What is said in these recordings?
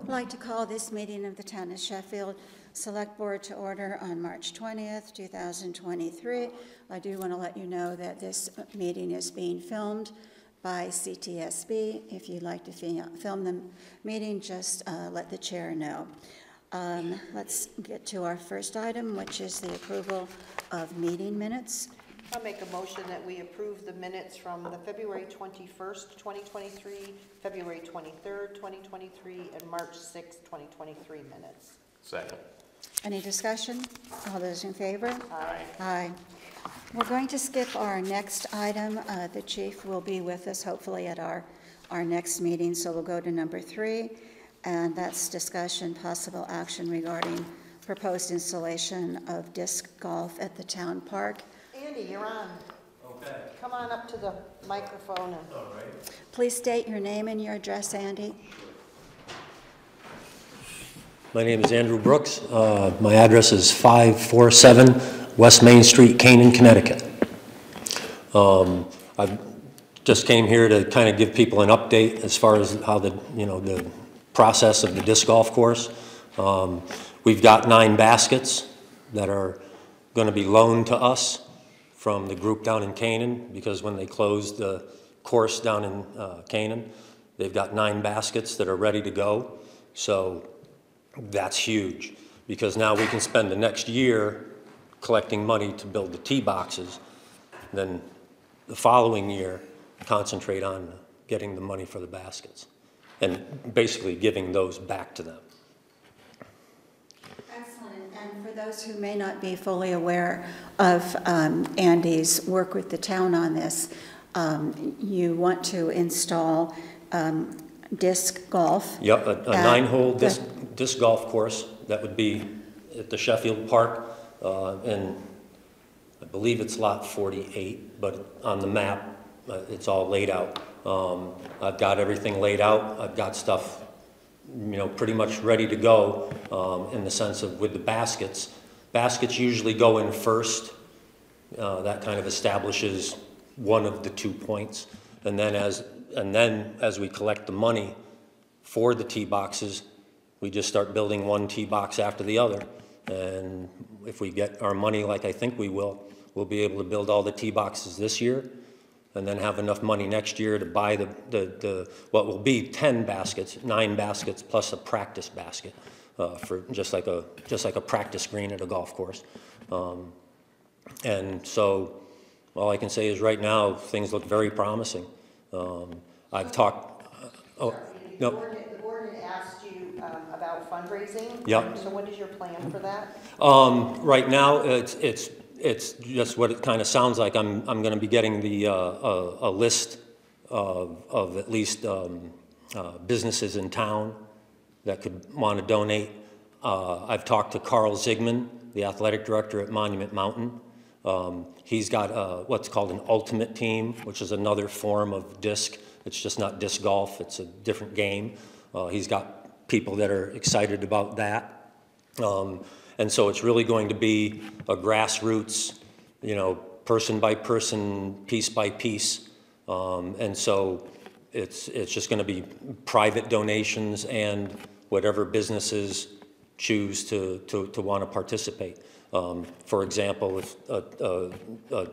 I'd like to call this meeting of the Town of Sheffield Select Board to order on March 20th, 2023. I do want to let you know that this meeting is being filmed by CTSB. If you'd like to film the meeting, just uh, let the chair know. Um, Let's get to our first item, which is the approval of meeting minutes. I'll make a motion that we approve the minutes from the February 21st, 2023, February 23rd, 2023, and March 6th, 2023 minutes. Second. Any discussion? All those in favor? Aye. Aye. We're going to skip our next item. Uh, The chief will be with us hopefully at our, our next meeting, so we'll go to number three, and that's discussion, possible action regarding proposed installation of disc golf at the town park. Andy, you're on. Okay, Come on up to the microphone and all right. Please state your name and your address, Andy. My name is Andrew Brooks. Uh, My address is 547 West Main Street, Canaan, Connecticut. Um, I just came here to kind of give people an update as far as how the, you know, the process of the disc golf course. Um, We've got nine baskets that are going to be loaned to us from the group down in Canaan, because when they closed the course down in uh, Canaan, they've got nine baskets that are ready to go. So that's huge, because now we can spend the next year collecting money to build the tee boxes, then the following year, concentrate on getting the money for the baskets, and basically giving those back to them. Excellent. And for those who may not be fully aware of um, Andy's work with the town on this, um, you want to install um, disc golf. Yep, a, a nine-hole disc, disc golf course, that would be at the Sheffield Park, uh, and I believe it's lot forty-eight, but on the map, uh, it's all laid out. Um, I've got everything laid out, I've got stuff, you know, pretty much ready to go, um, in the sense of with the baskets. Baskets usually go in first, uh, that kind of establishes one of the two points. And then as, and then as we collect the money for the tee boxes, we just start building one tee box after the other. And if we get our money like I think we will, we'll be able to build all the tee boxes this year and then have enough money next year to buy the, the, the, what will be ten baskets, nine baskets plus a practice basket, uh, for, just like a, just like a practice green at a golf course. Um, and so, all I can say is right now, things look very promising. Um, I've talked, oh, no, the board had asked you um, about fundraising. Yep. So what is your plan for that? Um, right now, it's, it's, it's just what it kind of sounds like. I'm, I'm gonna be getting the, uh, a, a list of, of at least, um, uh, businesses in town that could want to donate. Uh, I've talked to Carl Zigman, the athletic director at Monument Mountain. Um, he's got, what's called an ultimate team, which is another form of disc. It's just not disc golf, it's a different game. Uh, he's got people that are excited about that. Um, And so it's really going to be a grassroots, you know, person by person, piece by piece. Um, And so it's, it's just going to be private donations and whatever businesses choose to, to, to want to participate. Um, For example, if a, a, a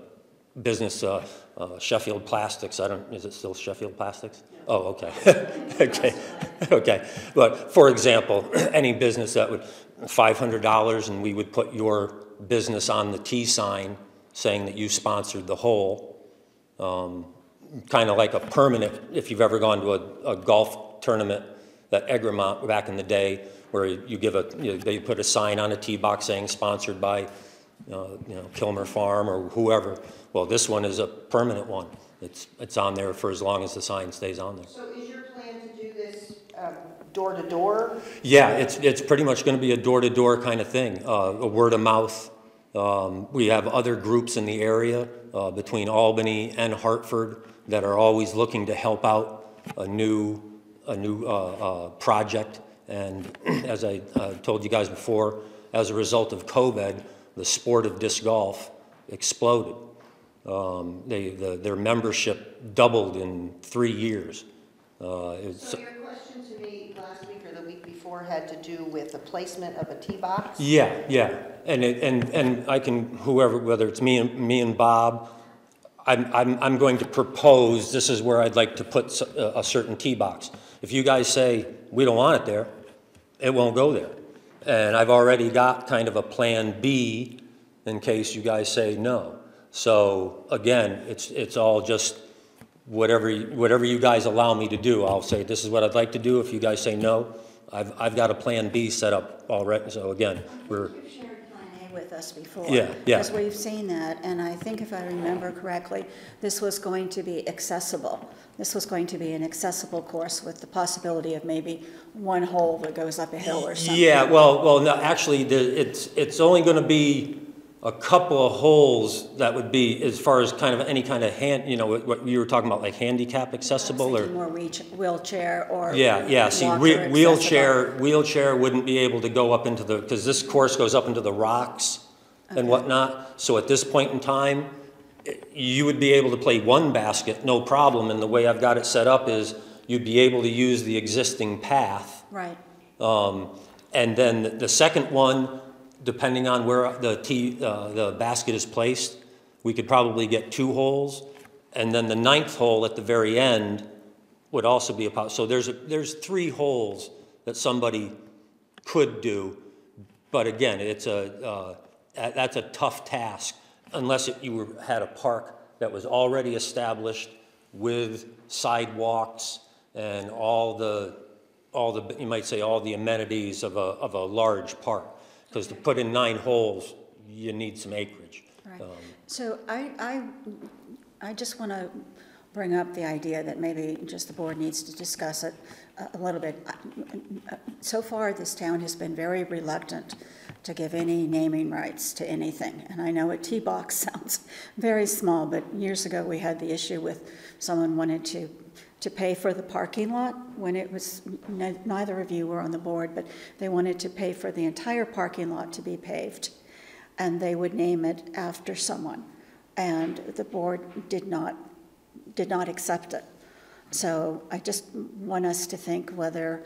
business, uh, uh, Sheffield Plastics, I don't, is it still Sheffield Plastics? Oh, okay, okay, okay. But for example, any business that would, five hundred dollars, and we would put your business on the T sign saying that you sponsored the hole. Kind of like a permanent, if you've ever gone to a, a golf tournament at Egremont back in the day, where you give a, you know, they put a sign on a tee box saying sponsored by, uh, you know, Kilmer Farm or whoever. Well, this one is a permanent one. It's, it's on there for as long as the sign stays on there. So is your plan to do this um, door to door? Yeah, it's, it's pretty much going to be a door-to-door kind of thing, uh, a word of mouth. Um, We have other groups in the area uh, between Albany and Hartford that are always looking to help out a new, a new uh, uh, project. And as I uh, told you guys before, as a result of COVID, the sport of disc golf exploded. Um, They, the- their membership doubled in three years. Uh, it's- So your question to me last week or the week before had to do with the placement of a tee box. Yeah, yeah, and it, and, and I can, whoever, whether it's me and, me and Bob, I'm, I'm, I'm going to propose, this is where I'd like to put a certain tee box. If you guys say, we don't want it there, it won't go there. And I've already got kind of a Plan B in case you guys say no. So, again, it's, it's all just whatever, you- whatever you guys allow me to do. I'll say, this is what I'd like to do. If you guys say no, I've, I've got a Plan B set up already. So again, we're, You've shared Plan A with us before. Yeah, yeah. Because we've seen that, and I think if I remember correctly, this was going to be accessible. This was going to be an accessible course with the possibility of maybe one hole that goes up a hill or something. Yeah, well, well, no, actually, the, it's, it's only gonna be a couple of holes that would be, as far as kind of any kind of hand, you know, what- what you were talking about, like handicap accessible or? More reach, wheelchair or. Yeah, yeah, see, accessible. wheelchair, wheelchair wouldn't be able to go up into the, because this course goes up into the rocks and whatnot. So at this point in time, you would be able to play one basket, no problem. And the way I've got it set up is you'd be able to use the existing path. Right, Um, And then the second one, depending on where the tee, uh, the basket is placed, we could probably get two holes. And then the ninth hole at the very end would also be a, pos- so there's, a- there's three holes that somebody could do. But again, it's a, uh, that- that's a tough task unless it- you were- had a park that was already established with sidewalks and all the, all the, you might say, all the amenities of a, of a large park. Because to put in nine holes, you need some acreage. right. Um, So I, I, I just want to bring up the idea that maybe just the board needs to discuss it a- a little bit. So far, this town has been very reluctant to give any naming rights to anything. And I know a tee box sounds very small, but years ago, we had the issue with someone wanted to, to pay for the parking lot when it was, neither of you were on the board, but they wanted to pay for the entire parking lot to be paved. And they would name it after someone. And the board did not, did not accept it. So I just want us to think whether,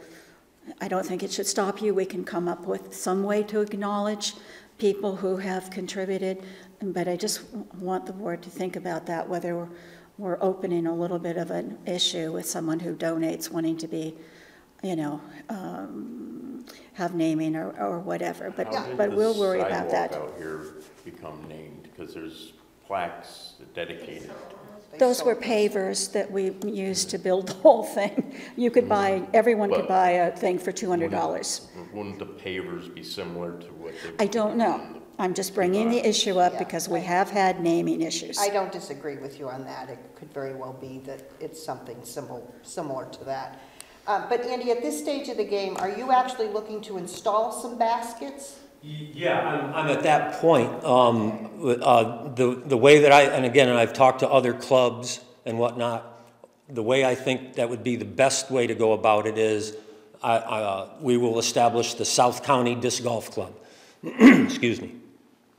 I don't think it should stop you. We can come up with some way to acknowledge people who have contributed, but I just want the board to think about that, whether we're- we're opening a little bit of an issue with someone who donates wanting to be, you know, um, have naming or, or whatever, but, How did but the we'll worry about that. Sidewalk out here become named, because there's plaques dedicated. They Those were this. pavers that we used to build the whole thing. You could buy, everyone could But- buy a thing for two hundred dollars. Wouldn't the pavers be similar to what they? I don't know. I'm just bringing the issue up because we have had naming issues. I don't disagree with you on that. It could very well be that it's something similar, similar to that. Uh, But Andy, at this stage of the game, are you actually looking to install some baskets? Yeah, I'm, I'm at that point. Um, uh, the, the way that I, and again, and I've talked to other clubs and whatnot, the way I think that would be the best way to go about it is, I, I, uh, we will establish the South County Disc Golf Club. Excuse me.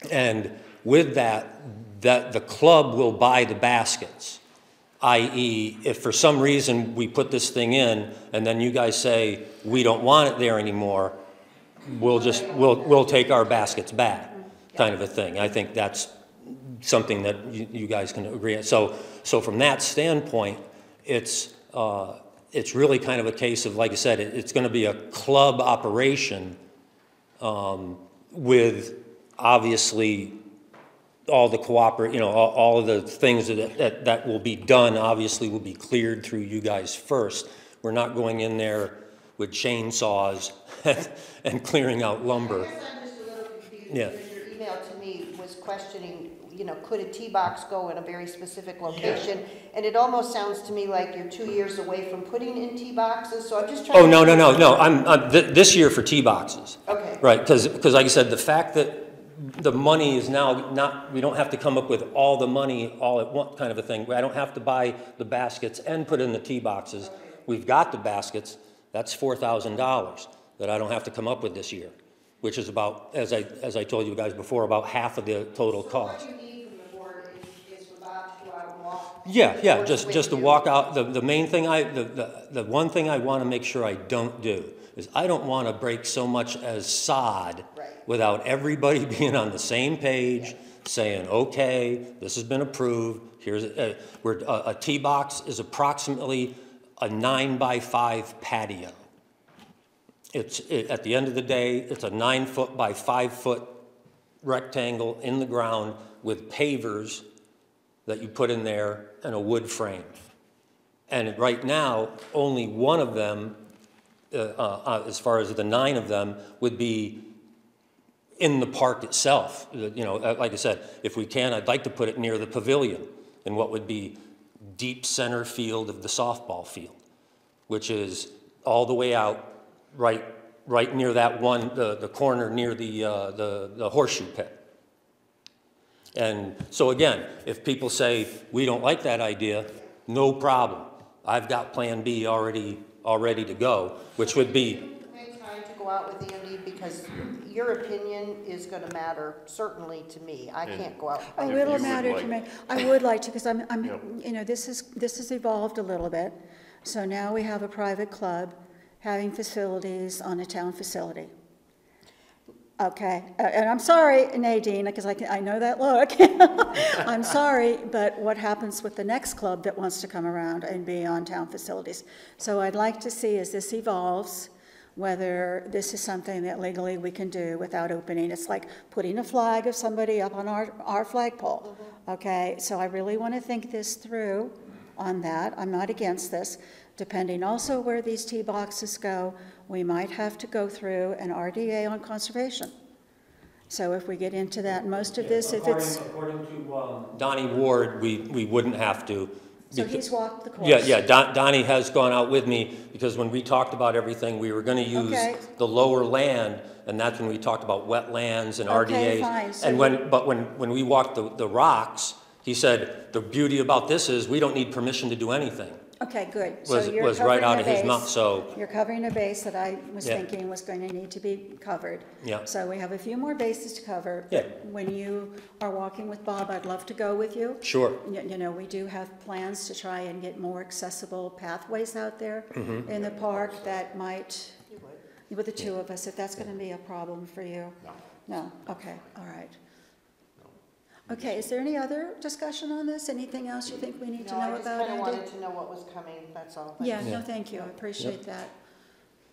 And with that, that, the club will buy the baskets. i.e., if for some reason we put this thing in, and then you guys say, we don't want it there anymore, we'll just, we'll, we'll take our baskets back, kind of a thing. I think that's something that you, you guys can agree on. So, so from that standpoint, it's, uh, it's really kind of a case of, like I said, it, it's gonna be a club operation, um, with obviously all the cooperate, you know, all, all of the things that, that, that will be done, obviously will be cleared through you guys first. We're not going in there with chainsaws and clearing out lumber. I guess I'm just a little confused. Yeah. because Your email to me was questioning, you know, could a tee box go in a very specific location? And it almost sounds to me like you're two years away from putting in tee boxes, so I'm just trying. Oh, to- no, no, no, no, I'm, I'm, th- this year for tee boxes. Okay. Right, because, because like I said, the fact that the money is now not, we don't have to come up with all the money all at once, kind of a thing. I don't have to buy the baskets and put in the tee boxes. We've got the baskets, that's four thousand dollars that I don't have to come up with this year, which is about, as I, as I told you guys before, about half of the total cost. So what you need from the board is, is for Bob to go out and walk Yeah, yeah, just, just to walk out, the, the main thing I, the, the, the one thing I want to make sure I don't do is I don't want to break so much as sod Right. without everybody being on the same page, saying, okay, this has been approved, here's, uh, where, a, a tee box is approximately a nine by five patio. It's, it, at the end of the day, it's a nine foot by five foot rectangle in the ground with pavers that you put in there and a wood frame. And right now, only one of them, uh, uh, as far as the nine of them, would be in the park itself. Uh, You know, uh, like I said, if we can, I'd like to put it near the pavilion in what would be deep center field of the softball field, which is all the way out, right, right near that one, the, the corner near the, uh, the the horseshoe pit. And so again, if people say, we don't like that idea, no problem. I've got Plan B already, already to go, which would be, Make time to go out with Andy, because your opinion is gonna matter, certainly to me. I can't go out. Oh, If you it'll would matter to like- me. I would like to, because I'm, I'm, Yep. you know, this is, this has evolved a little bit. So now we have a private club having facilities on a town facility. Okay, uh, and I'm sorry, Nadine, because I, I know that look. I'm sorry, but what happens with the next club that wants to come around and be on town facilities? So I'd like to see as this evolves, whether this is something that legally we can do without opening. It's like putting a flag of somebody up on our, our flagpole. Okay, so I really want to think this through on that. I'm not against this. Depending also where these tee boxes go, we might have to go through an RDA on conservation. So if we get into that, most of this, if it's, According according to um, Donnie Ward, we, we wouldn't have to. so because- he's walked the course. Yeah, yeah, Don- Donnie has gone out with me, because when we talked about everything, we were gonna use Okay. the lower land, and that's when we talked about wetlands and RDAs. Okay, fine, so And when, but when, when we walked the, the rocks, he said, the beauty about this is, we don't need permission to do anything. Okay, good. So Was, you're was right covering out of his base. mouth, so, You're covering a base that I was Yeah. thinking was going to need to be covered. Yeah. So we have a few more bases to cover. Yeah. When you are walking with Bob, I'd love to go with you. sure. You you know, we do have plans to try and get more accessible pathways out there Mm-hmm. in the park that might, with the two of us, if that's going to be a problem for you. No. No, okay, all right. Okay, is there any other discussion on this? Anything else you think we need to No, I know just about, kinda Andy? wanted to know what was coming, that's all. Thank Yeah, you. no, thank you, I appreciate that.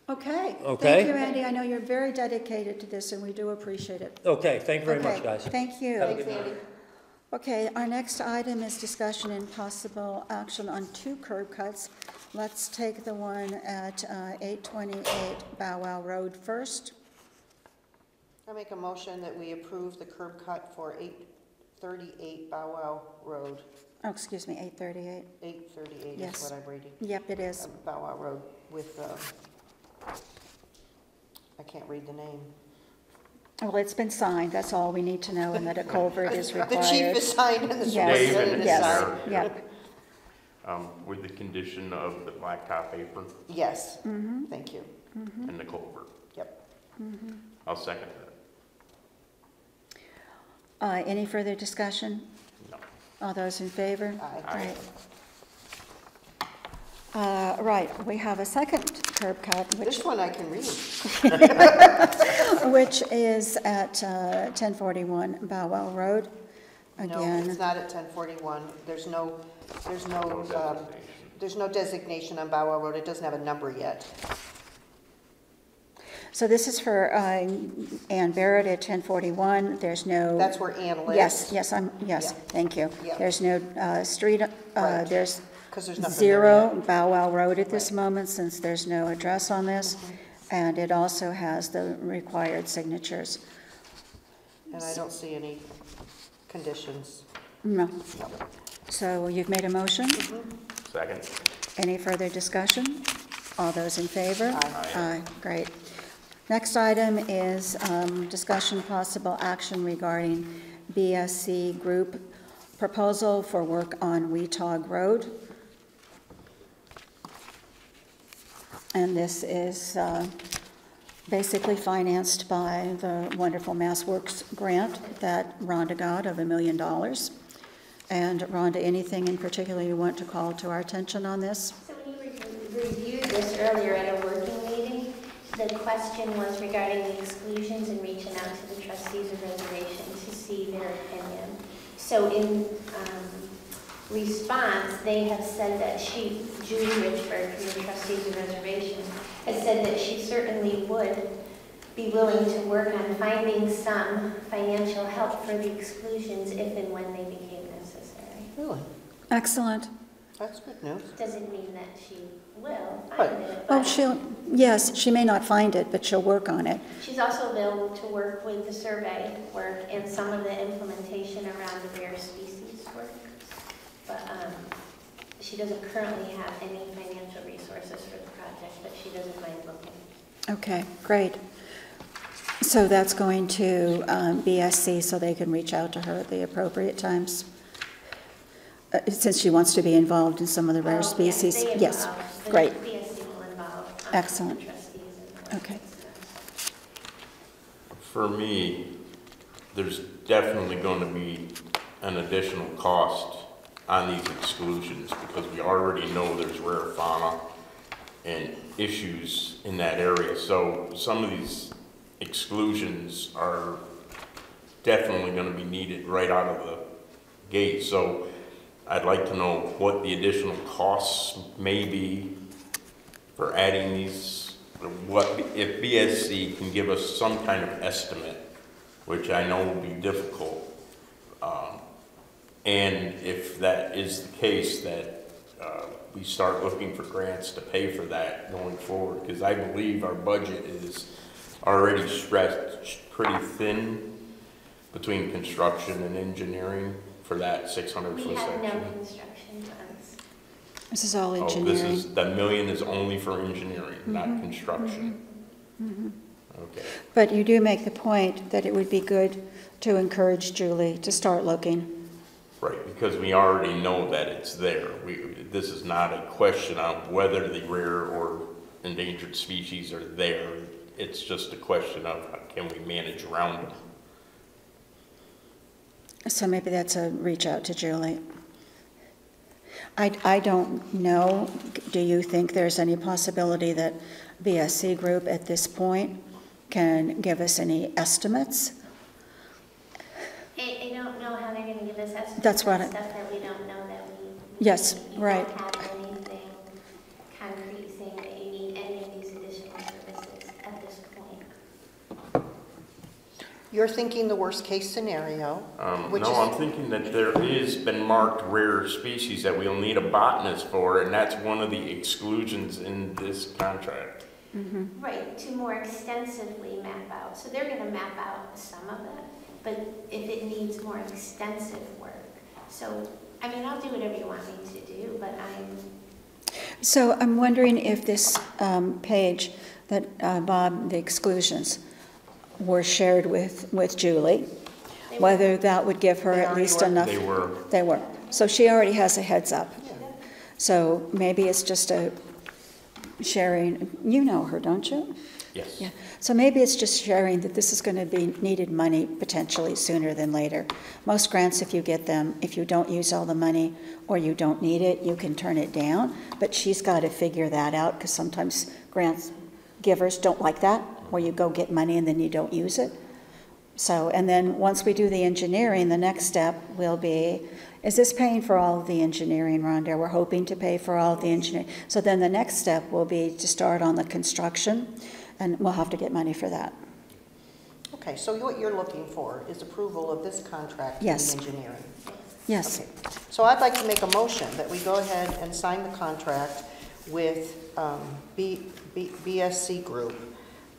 Okay. Okay. Thank you, Andy, I know you're very dedicated to this, and we do appreciate it. Okay, thank you very much, Okay, guys. Thank you. Have a Thanks, good night. Andy. Okay, our next item is discussion and possible action on two curb cuts. Let's take the one at uh, 828 Bow Wow Road first. I make a motion that we approve the curb cut for eight thirty-eight Bow Wow Road. Oh, excuse me, 838. Eight thirty-eight Yes. is what I'm reading. Yep, it is. Uh, Bow Wow Road with, um, I can't read the name. Well, it's been signed, that's all we need to know, and that a culvert is required. The chief required. is signed and the Yes, Dave superintendent and is yes, signed. yep. Um, with the condition of the blacktop apron Yes, Mm-hmm. thank you. and the culvert. Yep. I'll second that. Uh, Any further discussion? No. All those in favor? Aye. Aye. Right. Uh, Right, we have a second curb cut, which, This one I can read. which is at uh, 1041 Bow Wow Road. No, Again, it's not at ten forty-one. There's no, there's no, No um, there's no designation on Bow Wow Road. It doesn't have a number yet. So this is for uh, Ann Barrett at 1041. There's no. That's where Ann lives. Yes, yes, I'm, yes, Yeah. thank you. Yeah. There's no uh, street, uh, Right. there's there's nothing there zero. Bow Wow Road at this Right. moment, since there's no address on this. And it also has the required signatures. And I don't see any conditions. No. No. So you've made a motion? Second? Any further discussion? All those in favor? Aye. Aye, great. Next item is um, discussion possible action regarding BSC Group proposal for work on Weatogue Road. And this is uh, basically financed by the wonderful Mass Works grant that Rhonda got of a million dollars. And Rhonda, anything in particular you want to call to our attention on this? So when you re- reviewed this earlier at a working the question was regarding the exclusions and reaching out to the trustees of reservation to see their opinion. So in um, response, they have said that she, Julie Richburg from the trustees of reservation, has said that she certainly would be willing to work on finding some financial help for the exclusions if and when they became necessary. Really? Excellent. That's good news. Doesn't mean that she will Right. find it, Oh, she'll, yes, she may not find it, but she'll work on it. she's also available to work with the survey work and some of the implementation around the rare species work. But um, she doesn't currently have any financial resources for the project, but she doesn't mind looking. Okay, great. So that's going to um, BSC so they can reach out to her at the appropriate times? Uh, Since she wants to be involved in some of the rare Oh, species? they Yes, the great. BSC involve um, Excellent. the trustees in the work. Okay. For me, there's definitely going to be an additional cost on these exclusions because we already know there's rare fauna and issues in that area. So some of these exclusions are definitely gonna be needed right out of the gate. So I'd like to know what the additional costs may be for adding these, what, if BSC can give us some kind of estimate, which I know will be difficult. um, And if that is the case, that uh, we start looking for grants to pay for that going forward, because I believe our budget is already stretched pretty thin between construction and engineering for that six hundred We foot have section. no construction funds. This is all Oh, this engineering. is, the million is only for engineering, not mm-hmm. construction. Mm-hmm. Mm-hmm. Okay, But you do make the point that it would be good to encourage Julie to start looking. right, because we already know that it's there. We, this is not a question of whether the rare or endangered species are there. It's just a question of how can we manage around them? So maybe that's a reach out to Julie. I, I don't know, do you think there's any possibility that BSC Group at this point can give us any estimates? I, I don't know how they're gonna give us estimates. That's what I- Stuff that we don't know that we. Yes, we right. have anything concrete saying that you need any of these additional services at this point. You're thinking the worst-case scenario, Um, which no, is, I'm thinking that there is been marked rare species that we'll need a botanist for, and that's one of the exclusions in this contract. Right, to more extensively map out. So they're gonna map out some of it, but if it needs more extensive work. So, I mean, I'll do whatever you want me to do, but I'm, So I'm wondering if this um, page that, uh, Bob, the exclusions, were shared with, with Julie, they were- whether that would give her They at least were. enough. They were, They were. So she already has a heads up. So maybe it's just a sharing, you know her, don't you? yes. Yeah. So maybe it's just sharing that this is going to be needed money potentially sooner than later. Most grants, if you get them, if you don't use all the money or you don't need it, you can turn it down. But she's got to figure that out because sometimes grants givers don't like that, where you go get money and then you don't use it. So, and then once we do the engineering, the next step will be, is this paying for all of the engineering, Rhonda? We're hoping to pay for all of the engineering. So then the next step will be to start on the construction, and we'll have to get money for that. okay, so what you're looking for is approval of this contract for the Yes. engineering? Yes, Okay. So I'd like to make a motion that we go ahead and sign the contract with um, B- B- BSC Group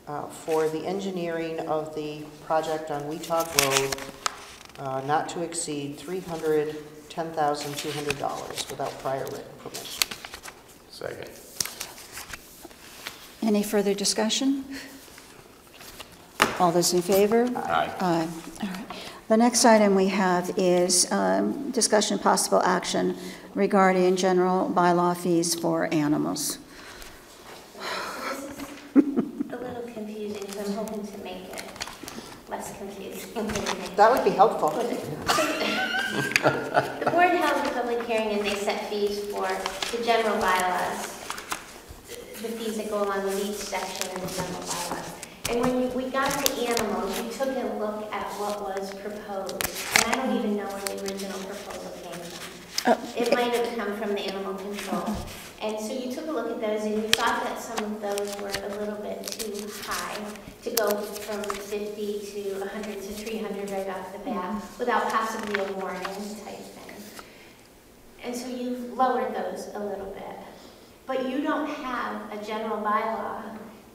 uh, for the engineering of the project on Weatogue Road, uh, not to exceed $310,200 without prior written permission. Second. any further discussion? All those in favor? Aye. Aye. All right. The next item we have is um, discussion possible action regarding general bylaw fees for animals. this is a little confusing, so I'm hoping to make it less confusing. That would be helpful. The board held a public hearing and they set fees for the general bylaws, the fees that go along with each section of the general bylaws. And when you- we got to animals, we took a look at what was proposed, and I don't even know where the original proposal came from. Uh, It might have come from the animal control. And so you took a look at those and you thought that some of those were a little bit too high to go from 50 to 100 to 300 right off the bat mm-hmm. without possibly a warning type thing. And so you've lowered those a little bit. But you don't have a general bylaw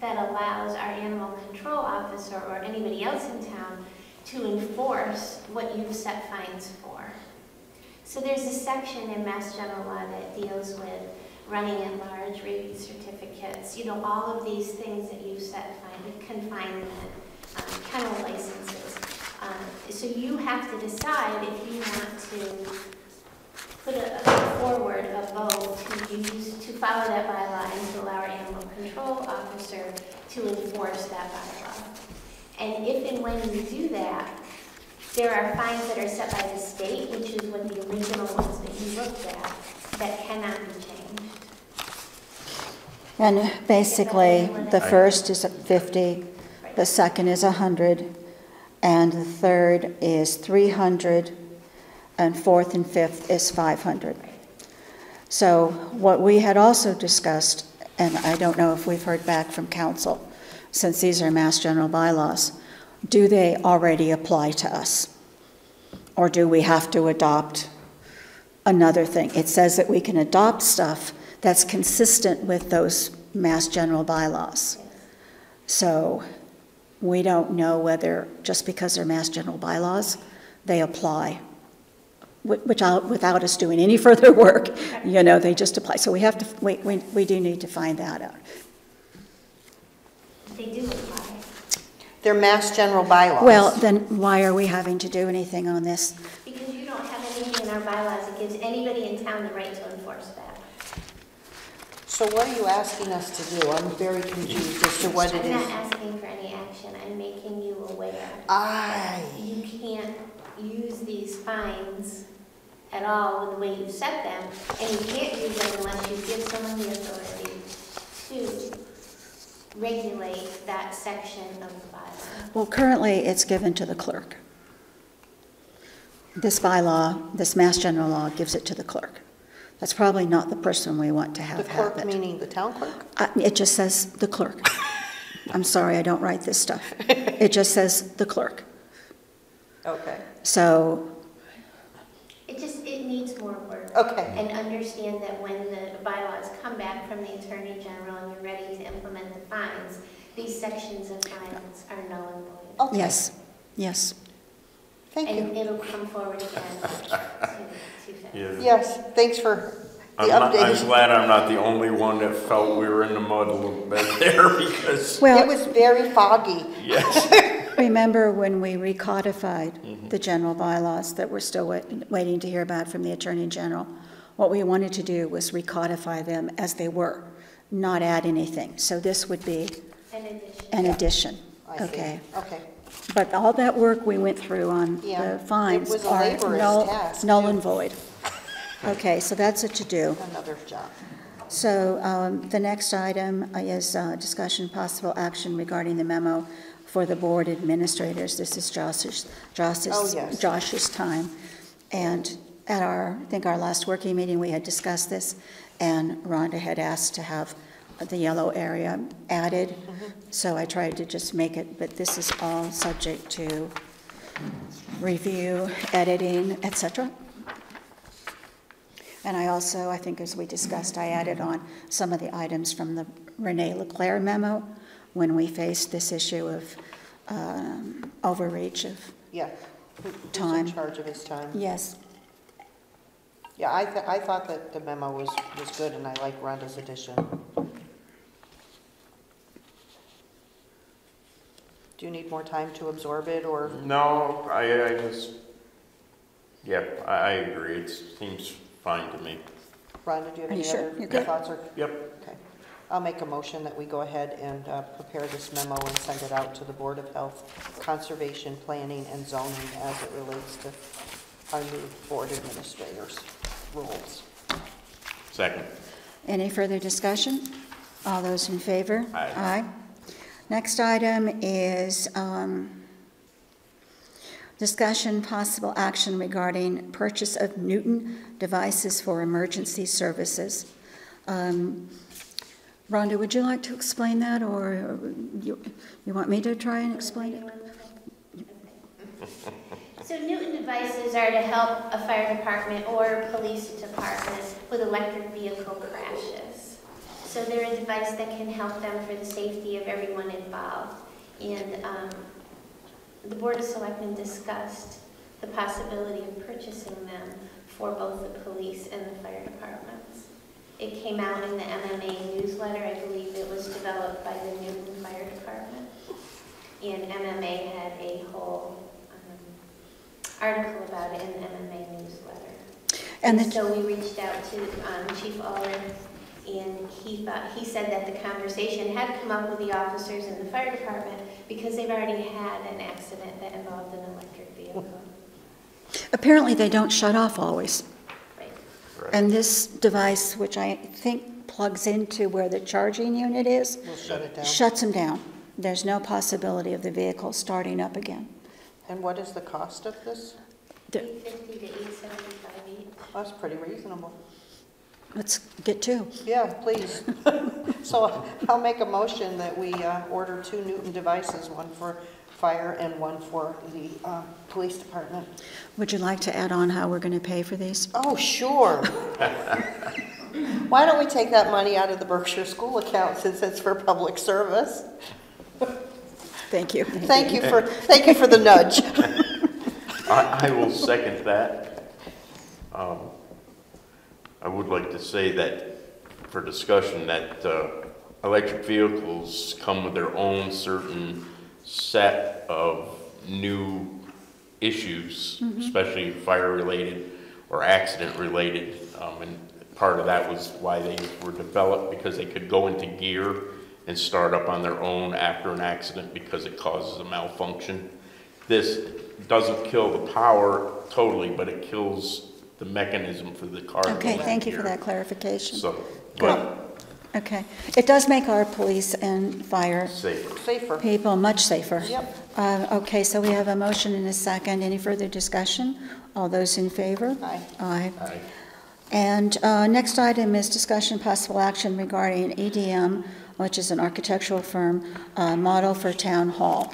that allows our animal control officer or anybody else in town to enforce what you've set fines for. So there's a section in Mass General Law that deals with running at large, rabies certificates, you know, all of these things that you set fine, confinement, um, kennel licenses. Um, So you have to decide if you want to put a, forward a vote to use, to follow that bylaw and to allow our animal control officer to enforce that bylaw. And if and when you do that, there are fines that are set by the state, which is what the original ones that you looked at, that cannot be changed. And basically, the first is 50, the second is 100, and the third is 300, and fourth and fifth is 500. So what we had also discussed, and I don't know if we've heard back from counsel, since these are mass general bylaws, do they already apply to us? Or do we have to adopt another thing? It says that we can adopt stuff that's consistent with those mass general bylaws. So we don't know whether, just because they're mass general bylaws, they apply wi- without, without us doing any further work, you know, they just apply. So we have to, we, we, we do need to find that out. They do apply. They're mass general bylaws. Well, then why are we having to do anything on this? Because you don't have anything in our bylaws that gives anybody in town the right to enforce that. So what are you asking us to do? I'm very confused as to what it I'm not is. asking for any action, I'm making you aware. I, You can't use these fines at all with the way you set them, and you can't use them unless you give someone the authority to regulate that section of the bylaw. Well, currently, it's given to the clerk. This bylaw, this mass general law gives it to the clerk. That's probably not the person we want to the have have clerk it. meaning the town clerk? Uh, It just says the clerk. I'm sorry, I don't write this stuff. It just says the clerk. Okay, So, It just, it needs more work. okay. And understand that when the bylaws come back from the Attorney General and you're ready to implement the fines, these sections of fines are null and void. Okay. yes, yes. Thank you. And it'll come forward again to, to. Yeah. Yes, thanks for the I'm not, I'm update. glad I'm not the only one that felt we were in the mud a little bit there because, It was very foggy. yes. remember when we recodified mm-hmm. the general bylaws that we're still wait- waiting to hear about from the Attorney General? What we wanted to do was recodify them as they were, not add anything. So this would be In addition. an addition. I see. Okay. Okay, But all that work we went through on Yeah, the it fines was a are laborious null, task, null and void. Okay, so that's a to-do. another job. So um, the next item is uh, discussion possible action regarding the memo for the board administrators. This is Josh's, Josh's, Oh, yes. Josh's time. And at our, I think our last working meeting, we had discussed this, and Rhonda had asked to have the yellow area added. Mm-hmm. So I tried to just make it, but this is all subject to review, editing, etc. And I also, I think as we discussed, I added on some of the items from the Renee Leclerc memo when we faced this issue of um, overreach of, Yeah. Who- Who's Time. in charge of his time? yes, Yeah, I, th- I thought that the memo was, was good, and I like Rhonda's addition. Do you need more time to absorb it, or? No, I, I just, yep, I, I agree. It seems fine to me. Rhonda, do you have Are you any sure? other You're good? thoughts or? Yep. Okay. I'll make a motion that we go ahead and uh, prepare this memo and send it out to the Board of Health, Conservation, Planning, and Zoning as it relates to our new board administrators. roles. Second. Any further discussion? All those in favor? Aye. Next item is um, discussion, possible action regarding purchase of Newton devices for emergency services. Um, Rhonda, would you like to explain that, or you you want me to try and explain it? So Newton devices are to help a fire department or police department with electric vehicle crashes. So they're a device that can help them for the safety of everyone involved. And um, the Board of Selectmen discussed the possibility of purchasing them for both the police and the fire departments. It came out in the MMA newsletter, I believe it was developed by the Newton Fire Department. And MMA had a whole um, article about it in the MMA newsletter. And And so we reached out to um, Chief Aller, and he thought, he said that the conversation had come up with the officers in the fire department because they've already had an accident that involved an electric vehicle. Apparently, they don't shut off always. Right. And this device, which I think plugs into where the charging unit is, We'll shut it down. shuts them down. There's no possibility of the vehicle starting up again. And what is the cost of this? Eight fifty to eight seventy-five each. That's pretty reasonable. Let's get two. Yeah, please. So I'll make a motion that we uh, order two Newton devices, one for fire and one for the uh, police department. Would you like to add on how we're going to pay for these? Oh, sure. Why don't we take that money out of the Berkshire School account since it's for public service? Thank you. Thank you for, thank you for the nudge. I, I will second that. Um, I would like to say that, for discussion, that uh, electric vehicles come with their own certain set of new issues, especially fire-related or accident-related. Um, And part of that was why they were developed, because they could go into gear and start up on their own after an accident because it causes a malfunction. This doesn't kill the power totally, but it kills the mechanism for the car. Okay, thank you for that clarification. So, Good. but Okay. It does make our police and fire safer. Safer. people much safer. Yep. Uh, Okay, so we have a motion and a second. Any further discussion? All those in favor? Aye. Aye. Aye. And uh, next item is discussion possible action regarding EDM, which is an architectural firm, uh, model for town hall.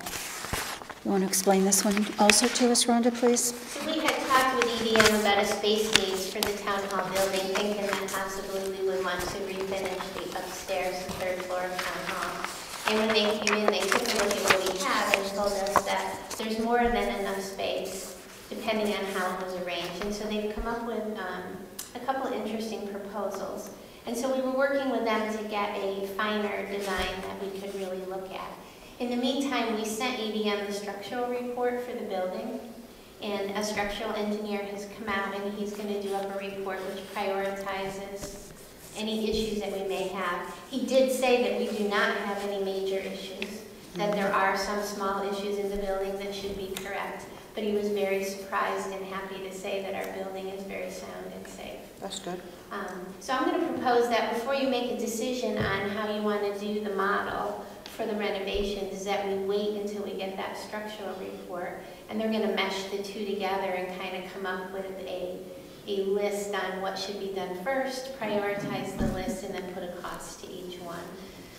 You want to explain this one also to us, Rhonda, please? So we about a space needs for the town hall building, thinking that possibly we would want to refinish the upstairs third floor of town hall. And when they came in, they took a look at what we have and told us that there's more than enough space, depending on how it was arranged. And so they've come up with um, a couple interesting proposals. And so we were working with them to get a finer design that we could really look at. In the meantime, we sent EDM the structural report for the building, and a structural engineer has come out and he's going to do up a report which prioritizes any issues that we may have. He did say that we do not have any major issues, that there are some small issues in the building that should be correct, but he was very surprised and happy to say that our building is very sound and safe. That's good. Um, So I'm going to propose that before you make a decision on how you want to do the model for the renovations, is that we wait until we get that structural report. And they're going to mesh the two together and kind of come up with a, a list on what should be done first, prioritize the list, and then put a cost to each one.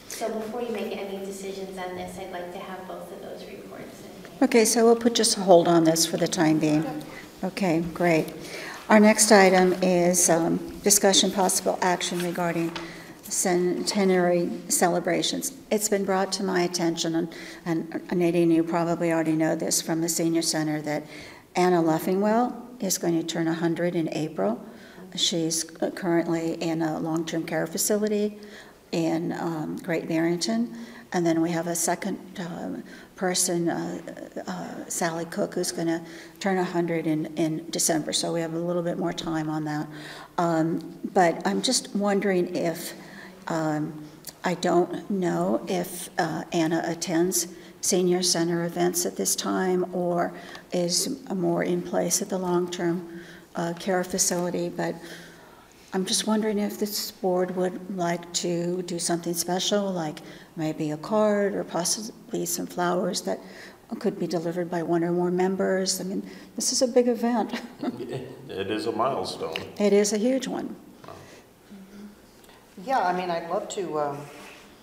So before you make any decisions on this, I'd like to have both of those reports in. Okay, so we'll put just a hold on this for the time being. Okay, great. Our next item is um, discussion possible action regarding centenary celebrations. It's been brought to my attention, and- and Nadine, you probably already know this from the senior center, that Anna Leffingwell is going to turn 100 in April. She's currently in a long-term care facility in um, Great Barrington. And then we have a second um, person, uh, uh, Sally Cook, who's going to turn 100 in, in December, so we have a little bit more time on that. Um, But I'm just wondering if, um, I don't know if uh, Anna attends senior center events at this time or is more in place at the long-term uh, care facility, but I'm just wondering if this board would like to do something special, like maybe a card or possibly some flowers that could be delivered by one or more members. I mean, this is a big event. It is a milestone. It is a huge one. Yeah, I mean, I'd love to, um,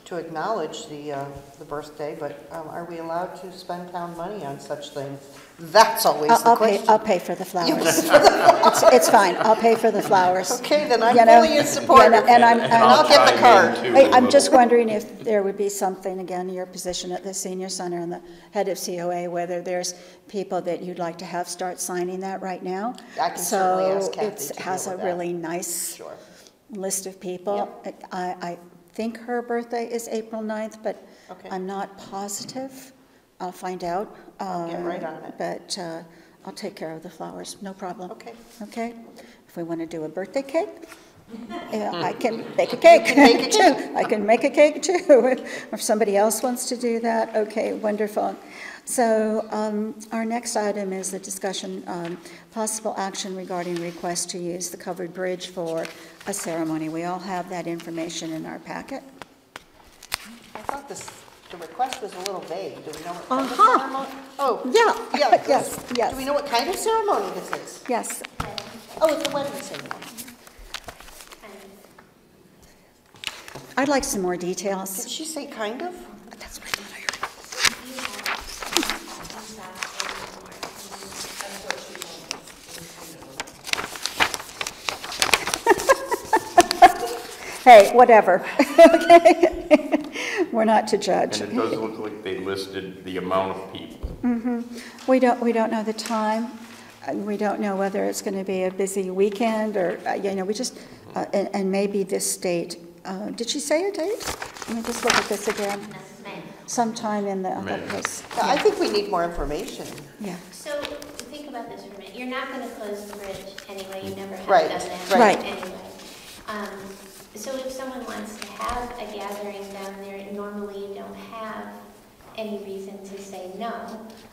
to acknowledge the, uh, the birthday, but um, are we allowed to spend town money on such things? That's always I'll the I'll pay, question. I'll pay for the flowers. It's it's fine, I'll pay for the flowers. Okay, then I'm You know, fully in support you know, of and it. I'm- And I'll get the chime card. in, too, I- a I'm just wondering if there would be something, again, your position at the senior center and the head of COA, whether there's people that you'd like to have start signing that right now. I can certainly ask Kathy So to it has deal a that. really nice Sure. List of people. I, I think her birthday is April 9th, but Okay. I'm not positive. I'll find out. I'll get right Um, on it. But uh, I'll take care of the flowers, no problem. Okay. Okay? If we want to do a birthday cake, yeah, I can make a cake make a too. I can make a cake too. If somebody else wants to do that, okay, wonderful. So um, our next item is the discussion, um, possible action regarding request to use the covered bridge for a ceremony. We all have that information in our packet. I thought this, the request was a little vague. Do we know what kind of Uh-huh. ceremony? Oh. Yeah, Yeah. yes, yes. Do we know what kind of ceremony this is? Yes, Oh, it's a wedding ceremony. I'd like some more details. Did she say kind of? That's what I thought I heard. Hey, whatever. Okay? We're not to judge. And it does look like they listed the amount of people. Mm -hmm. We don't, we don't know the time. Uh, We don't know whether it's going to be a busy weekend or, uh, you know, we just, uh, and, and maybe this date, uh, did she say a date? Let me just look at this again. Sometime in the, May. that was, Yeah, I think we need more information. yeah. So think about this for a minute. You're not going to close the bridge anyway. You never have Right, done that right. anyway. Um, So if someone wants to have a gathering down there, normally you don't have any reason to say no,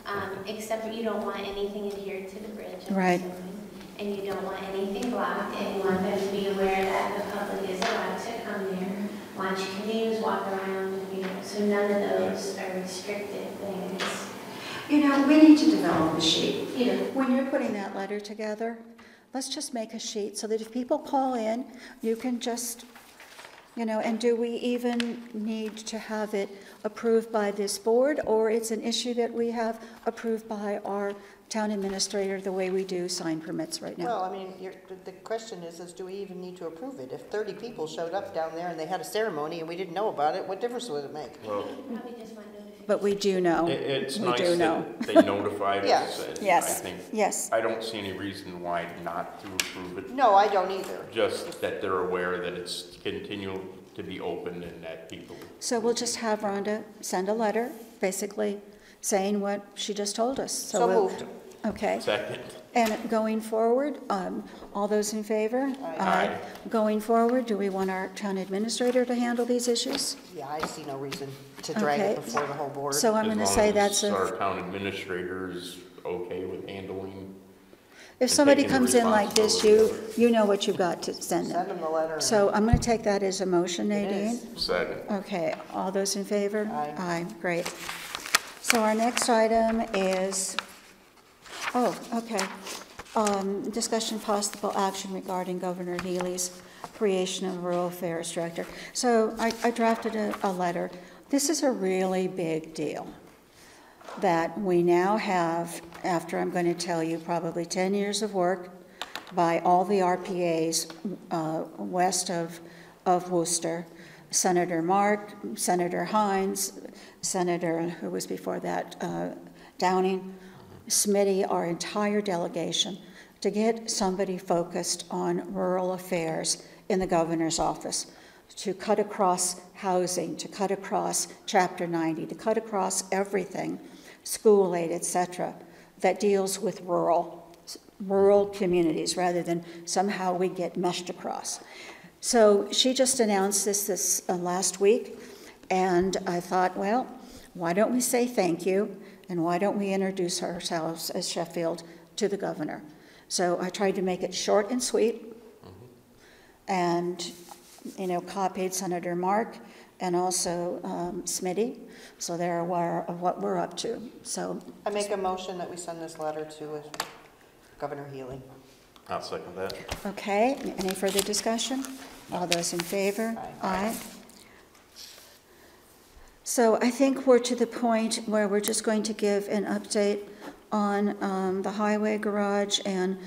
um, except that you don't want anything adhered to the bridge. I'm Right. assuming, And you don't want anything blocked, and you want them to be aware that the public is allowed to come there, launch canoes, walk around, you know, so none of those are restricted things. You know, we need to develop a sheet. You know, When you're putting that letter together, let's just make a sheet so that if people call in, you can just, you know, and do we even need to have it approved by this board? Or it's an issue that we have approved by our town administrator the way we do sign permits right now? Well, I mean, you're, the- the question is, is do we even need to approve it? If 30 people showed up down there and they had a ceremony and we didn't know about it, what difference would it make? Well, probably just want notification. But we do know. it- it's We nice do know. that they notified Yeah. us. and I Yes, think, yes. I don't see any reason why not to approve it. No, I don't either. Just that they're aware that it's continual to be open and that people. So we'll just have Rhonda send a letter, basically saying what she just told us. So we'll- moved. Okay. Second, And going forward, um, all those in favor? Aye. Going forward, do we want our town administrator to handle these issues? Yeah, I see no reason to drag it Okay. before the whole board. So I'm going to long say as that's a, Our town administrator is okay with handling. if somebody taking comes in like this, you, responsibility. you know what you've got to send them. Send them. them the letter. and- So I'm going to take that as a motion, It Nadine? is. Second. Okay, all those in favor? Aye. Aye, great. So our next item is, oh, okay. Um, Discussion possible action regarding Governor Healy's creation of a rural affairs director. So I I drafted a, a letter. This is a really big deal that we now have, after I'm going to tell you, probably 10 years of work by all the RPAs uh, west of, of Worcester, Senator Mark, Senator Hinds, Senator, who was before that, uh, Downing, Smitty, our entire delegation, to get somebody focused on rural affairs in the governor's office, to cut across housing, to cut across Chapter 90, to cut across everything, school aid, etc., that deals with rural, rural communities, rather than somehow we get meshed across. So she just announced this this uh, last week, and I thought, well, why don't we say thank you, and why don't we introduce ourselves as Sheffield to the governor? So I tried to make it short and sweet, and, you know, copied Senator Mark and also um, Smitty, so they're aware of what we're up to. So, I make a motion that we send this letter to uh, Governor Healy. I'll second that. okay, any further discussion? All those in favor? Aye. So I think we're to the point where we're just going to give an update on um, the highway garage, and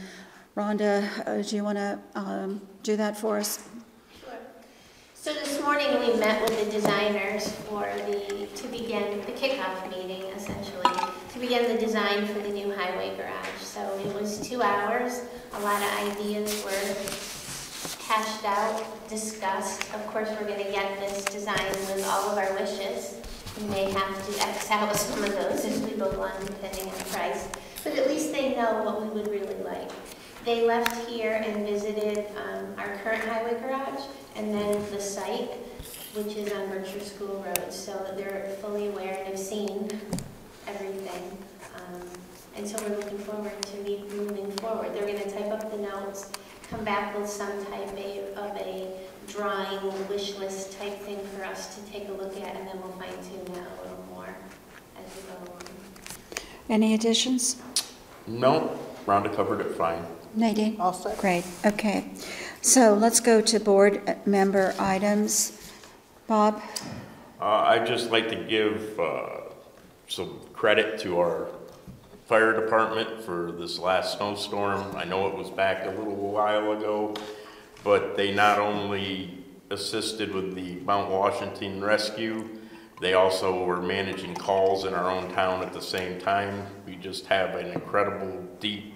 Rhonda, uh, do you want to do that for us? So this morning, we met with the designers for the, to begin, the kickoff meeting essentially, to begin the design for the new highway garage. So it was two hours, a lot of ideas were hashed out, discussed. Of course, we're gonna get this design with all of our wishes. We may have to X out some of those as we go on depending on price, but at least they know what we would really like. They left here and visited um, our current highway garage and then the site, which is on Berkshire School Road, so they're fully aware and have seen everything. Um, And so we're looking forward to me moving forward. They're gonna type up the notes, come back with some type a- of a drawing wish list type thing for us to take a look at, and then we'll fine tune that a little more as we go along. Any additions? No, Rhonda covered it fine. Nadine? All set? Great, okay. So let's go to board member items. Bob? Uh, I'd just like to give, uh, some credit to our fire department for this last snowstorm. I know it was back a little while ago, but they not only assisted with the Mount Washington rescue, they also were managing calls in our own town at the same time. We just have an incredible deep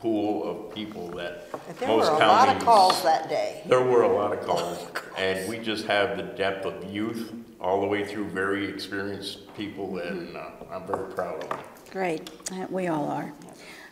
pool of people that There were most a lot of calls that day. there were a lot of calls, and we just have the depth of youth all the way through very experienced people, and uh, I'm very proud of them. Great, Uh, we all are.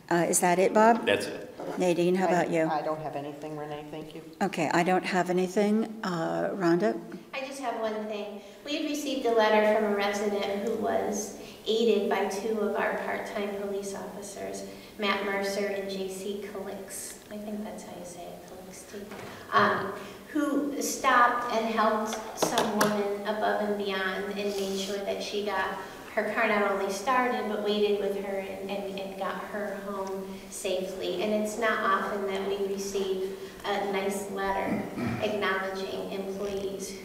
Uh, Is that it, Bob? That's it. Nadine, how about you? I don't have anything, Renee, thank you. Okay, I don't have anything. Uh, Rhonda? I just have one thing. We had received a letter from a resident who was aided by two of our part-time police officers, Matt Mercer and J.C. Calix. I think that's how you say it, Calixte. Um, who stopped and helped some woman above and beyond and made sure that she got her car not only started, but waited with her and, and, and got her home safely. And it's not often that we receive a nice letter acknowledging employees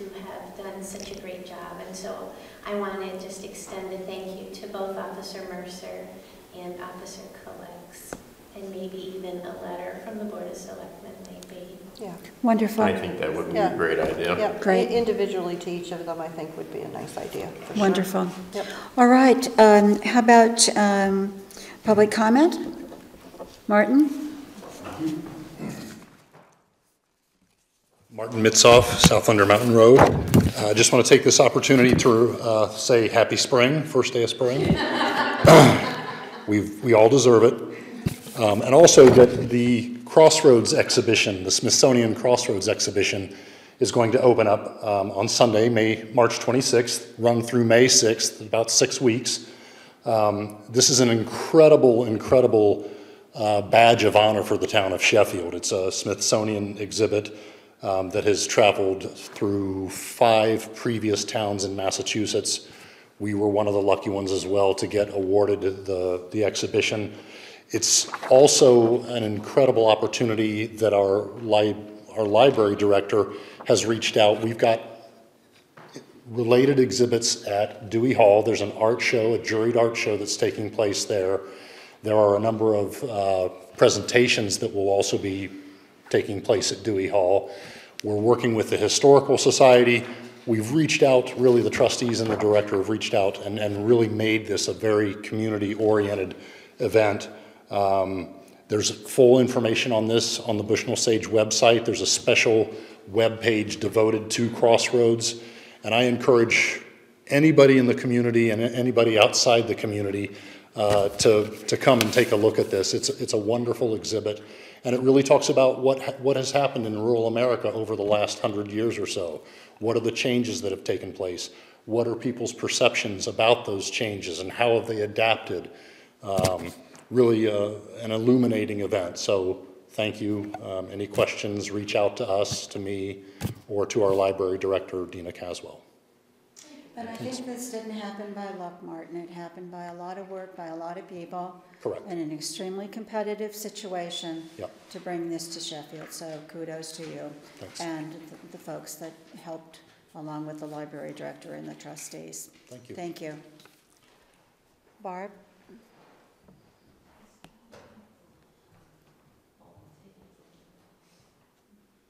done such a great job. And so I want to just extend a thank you to both Officer Mercer and Officer Colex, and maybe even a letter from the Board of Selectmen maybe. Yeah, Wonderful. I think that would be a great idea. yeah. Great. Individually to each of them, I think would be a nice idea, for sure. Wonderful. Yep. All right, um, how about um, public comment? Martin? Martin Mitzoff, South Thunder Mountain Road. Uh, I just want to take this opportunity to uh, say happy spring, first day of spring. We've, we all deserve it. Um, And also that the Crossroads exhibition, the Smithsonian Crossroads exhibition, is going to open up um, on Sunday, May, March 26th, run through May 6th, about six weeks. Um, This is an incredible, incredible uh, badge of honor for the town of Sheffield. It's a Smithsonian exhibit um, that has traveled through five previous towns in Massachusetts. We were one of the lucky ones as well to get awarded the, the exhibition. It's also an incredible opportunity that our li, our library director has reached out. We've got related exhibits at Dewey Hall. There's an art show, a juried art show that's taking place there. There are a number of uh, presentations that will also be taking place at Dewey Hall. We're working with the Historical Society. We've reached out, really, the trustees and the director have reached out and, and really made this a very community-oriented event. Um, There's full information on this on the Bushnell Sage website. There's a special web page devoted to Crossroads. And I encourage anybody in the community and anybody outside the community uh, to, to come and take a look at this. It's, it's a wonderful exhibit. And it really talks about what, ha- what has happened in rural America over the last hundred years or so. What are the changes that have taken place? What are people's perceptions about those changes and how have they adapted? Um, Really uh, an illuminating event. So thank you. Um, Any questions, reach out to us, to me, or to our library director, Dina Caswell. And I think this didn't happen by luck, Martin. It happened by a lot of work, by a lot of people. Correct. In an extremely competitive situation. Yep. To bring this to Sheffield, so kudos to you. Thanks. And the- the folks that helped, along with the library director and the trustees. Thank you. Thank you. Barb?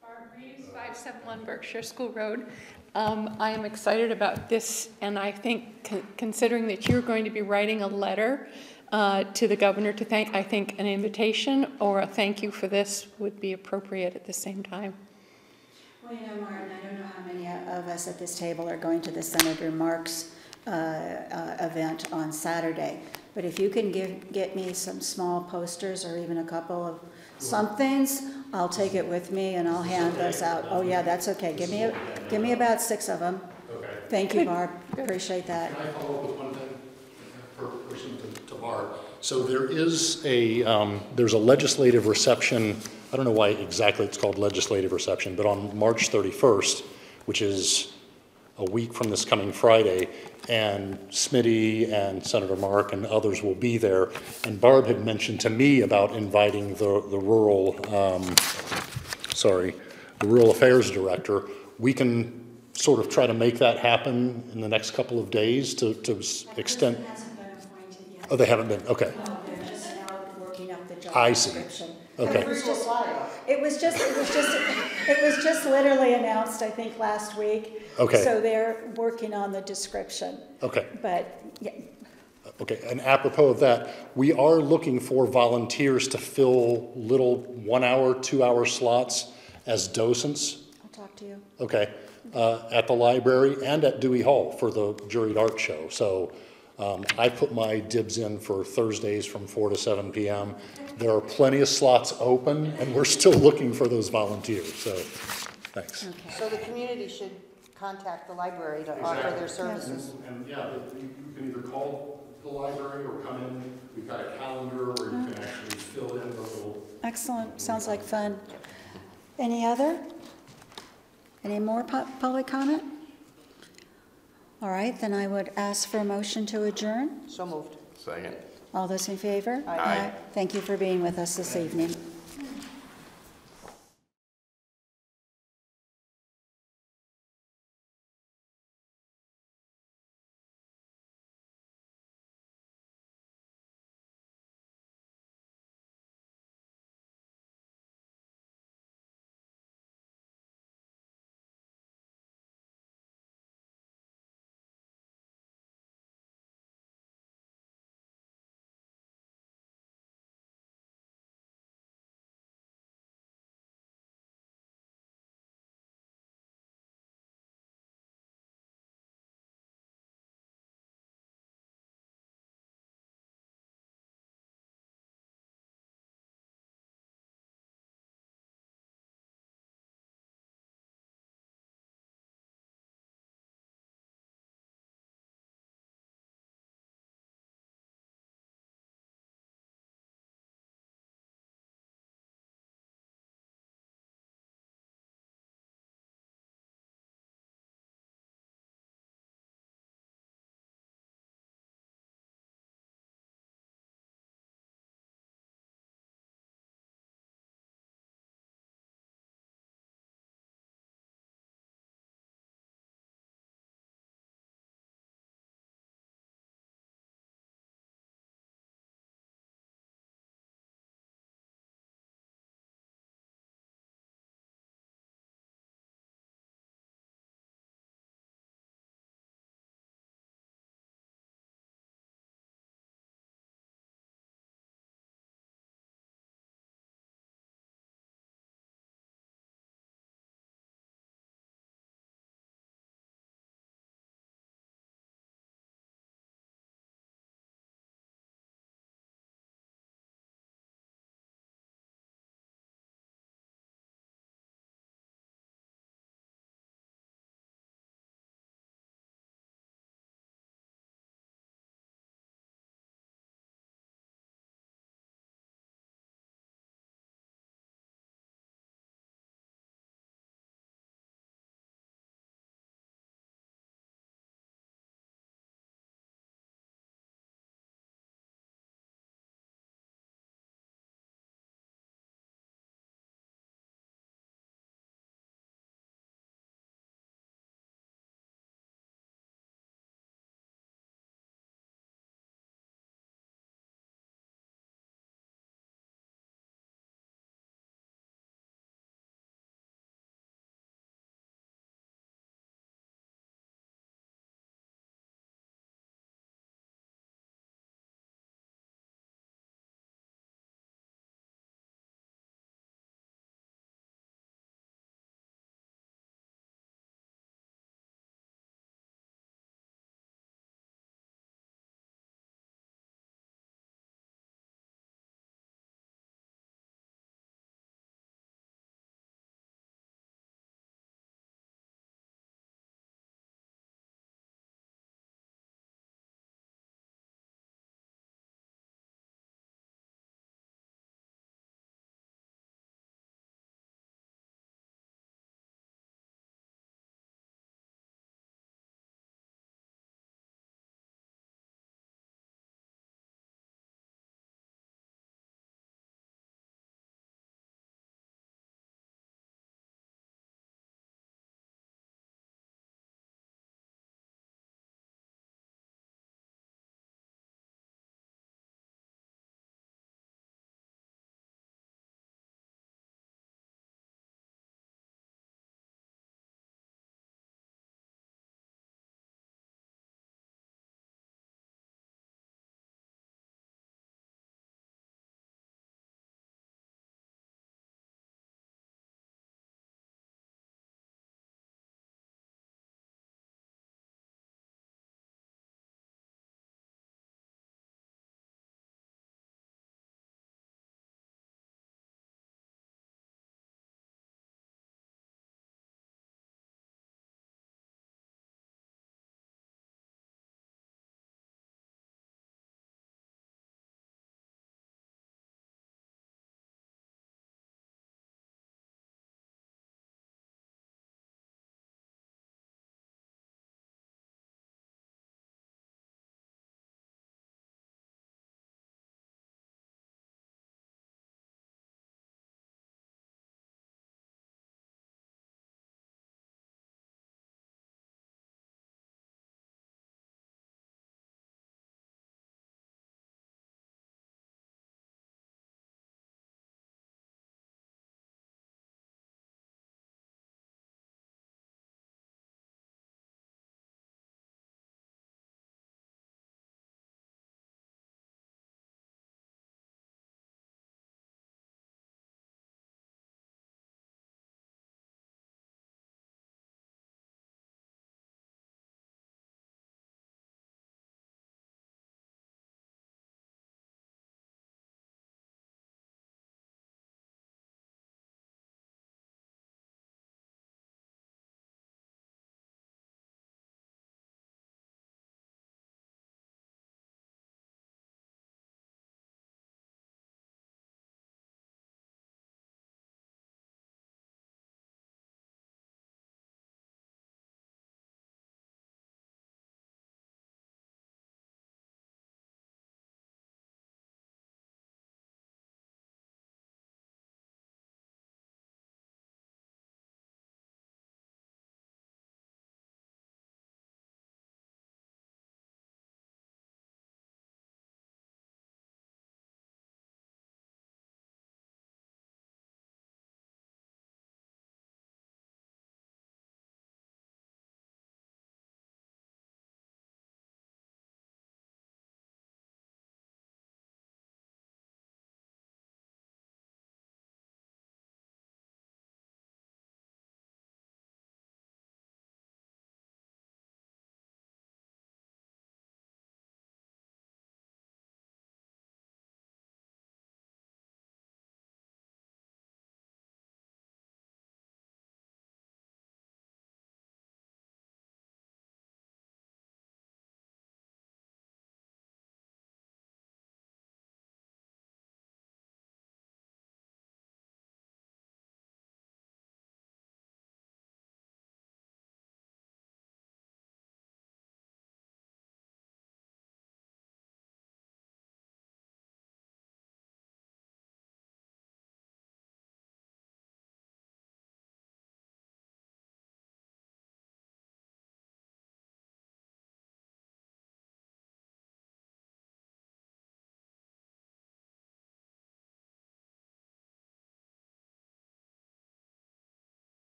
Barb Reeves, 571 Berkshire School Road. Um, I am excited about this, and I think con- considering that you're going to be writing a letter uh, to the governor to thank, I think an invitation or a thank you for this would be appropriate at the same time. Well, you know, Martin, I don't know how many of us at this table are going to the Senator Marks uh, uh, event on Saturday, but if you can give, get me some small posters or even a couple of somethings, I'll take it with me and I'll hand those out. Oh, yeah, that's okay. Give me, a- give me about six of them. Okay. Thank you, Barb. Appreciate that. Can I follow up with one thing, per person to- to Barb? So there is a, um, there's a legislative reception, I don't know why exactly it's called legislative reception, but on March 31st, which is a week from this coming Friday, and Smitty and Senator Mark and others will be there. And Barb had mentioned to me about inviting the, the rural, um, sorry, the Rural Affairs Director. We can sort of try to make that happen in the next couple of days to, to extend. hasn't been appointed yet. Oh, they haven't been, okay. No, they're just now working up the job I see. Description. Okay. It was just, it was just, it was just, it was just literally announced, I think, last week. Okay. So they're working on the description, Okay, but, yeah, okay. And apropos of that, we are looking for volunteers to fill little one-hour, two-hour slots as docents, I'll talk to you. okay, uh, at the library and at Dewey Hall for the juried art show. So um, I put my dibs in for Thursdays from 4 to 7 PM. There are plenty of slots open, and we're still looking for those volunteers, so, thanks. Okay. So the community should contact the library to offer their services. And, yeah, you can either call the library or come in, we've got a calendar where you can actually fill in the little. Excellent, sounds like fun. Any other? Any more pu- public comment? All right, then I would ask for a motion to adjourn. So moved. Second. All those in favor? Aye. Aye. Thank you for being with us this evening.